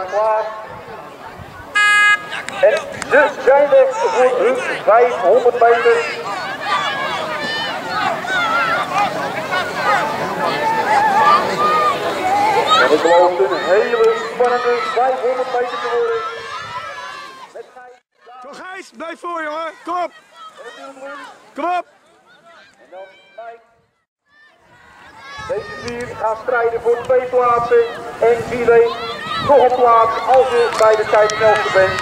staan klaar. En ze zijn weg voor hun 500 meter. En het belooft een hele spannende 500 meter te worden. Met Gijs, blijf voor jongen. Kom op. Kom op. En dan Mike. Deze vier gaan strijden voor twee plaatsen. En wie weet nog een plaats als je bij de tijd snelste bent.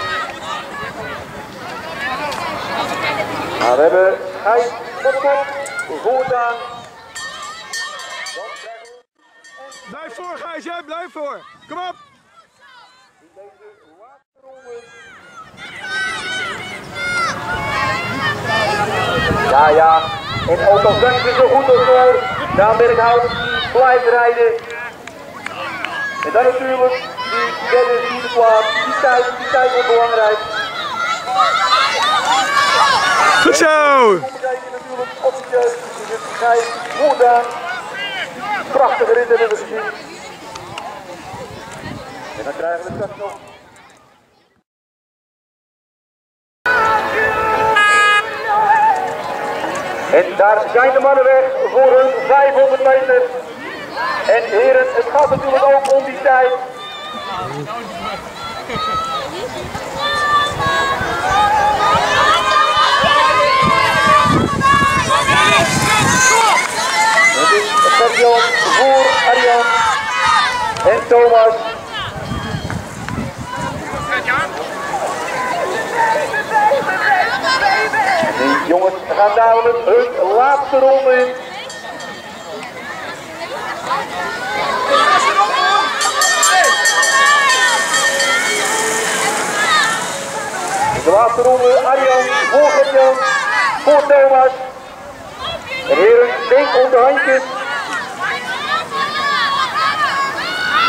Nou, we hebben Gijs op kop voortaan. Blijf voor Gijs, hè. Blijf voor. Kom op. in deze laatste ronde. Ja, ja. En ook al zijn ze zo goed als door, Daan Berghout blijft rijden. En dan natuurlijk die derde, vierde plaats. Die tijd, die tijd wordt belangrijk. Goed zo. Natuurlijk officieus. Prachtige rit hebben we gezien. En dan krijgen we straks nog En daar zijn de mannen weg voor hun 500 meter. En heren, het gaat natuurlijk ook om die tijd. Voor Arjan en Thomas. Die jongens gaan dadelijk hun laatste ronde in. De laatste ronde, Arjan voor Gert-Jan, voor Thomas. En heren, denk om de handjes.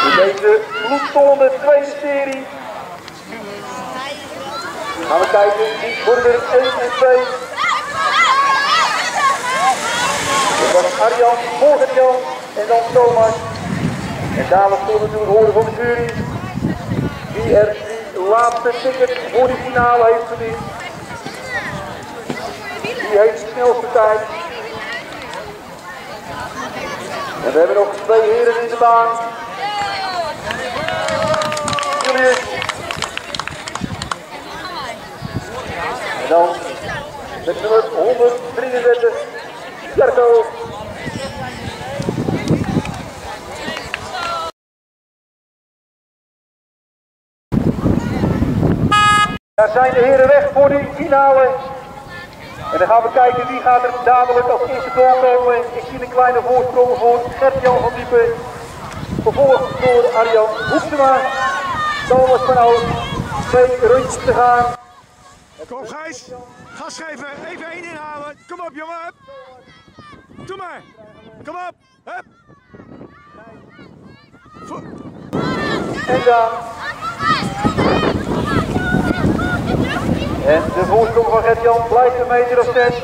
In deze bloedstollende tweede serie. Gaan we kijken, wie worden er 1 en 2. Dat was Arjan, voor Jan en dan Thomas. En zullen we natuurlijk horen van de jury wie er die laatste ticket voor die finale heeft. Wie heeft de snelste tijd. En we hebben nog twee heren in de baan. Julius. En dan met nummer 133, Jarko. Daar zijn de heren weg voor die finale. En dan gaan we kijken wie gaat er dadelijk als eerste doorkomen. Ik zie een kleine voorsprong voor Gert-Jan van Diepen. Vervolgd door Arjan Hoeksema. Thomas van Oost. Twee rondjes te gaan. Kom Gijs. Gas geven. Even één inhalen. Kom op jongen. Doe maar. Kom op. Hup. En dan. En de voorsprong van Gert-Jan blijft een meter of zes.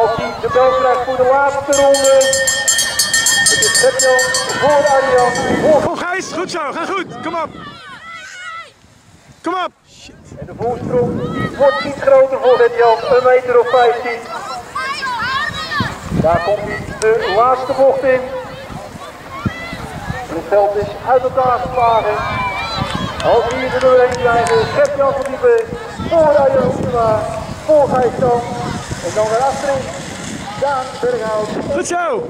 Als hij de bel krijgt voor de laatste ronde. Het is Gert-Jan voor Arjan. Voor Kom Gijs. Goed zo. Ga goed. Kom op. Kom op. En de voorsprong wordt niet groter voor Gert-Jan. Een meter of 15. Daar komt hij de laatste bocht in. En het veld is uit elkaar geslagen. Als hier de nummer 1 krijgen, Gert-Jan van Diepen, voor Arjan Hoekema, voor Gijs. En dan weer achterin, Daan Berghout. Goed zo.